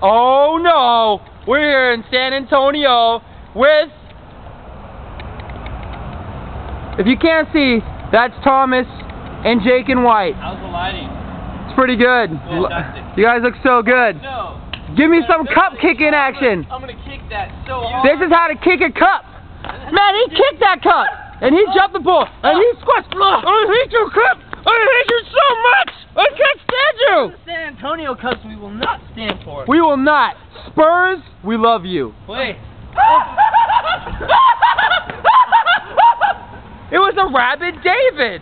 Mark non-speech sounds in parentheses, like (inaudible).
Oh, We're here in San Antonio with. If you can't see, that's Thomas and Jake and White. How's the lighting? It's pretty good. Fantastic. You guys look so good. No. Give me some cup kicking action. I'm gonna kick that so hard. This is how to kick a cup. Man, he kicked that cup. And he jumped the ball. And he squashed. I hate you, cup. I hate you so much. I can't stand you. San Antonio Cubs we will not stand for. We will not. Spurs, we love you. Wait. (laughs) It was a rabid David.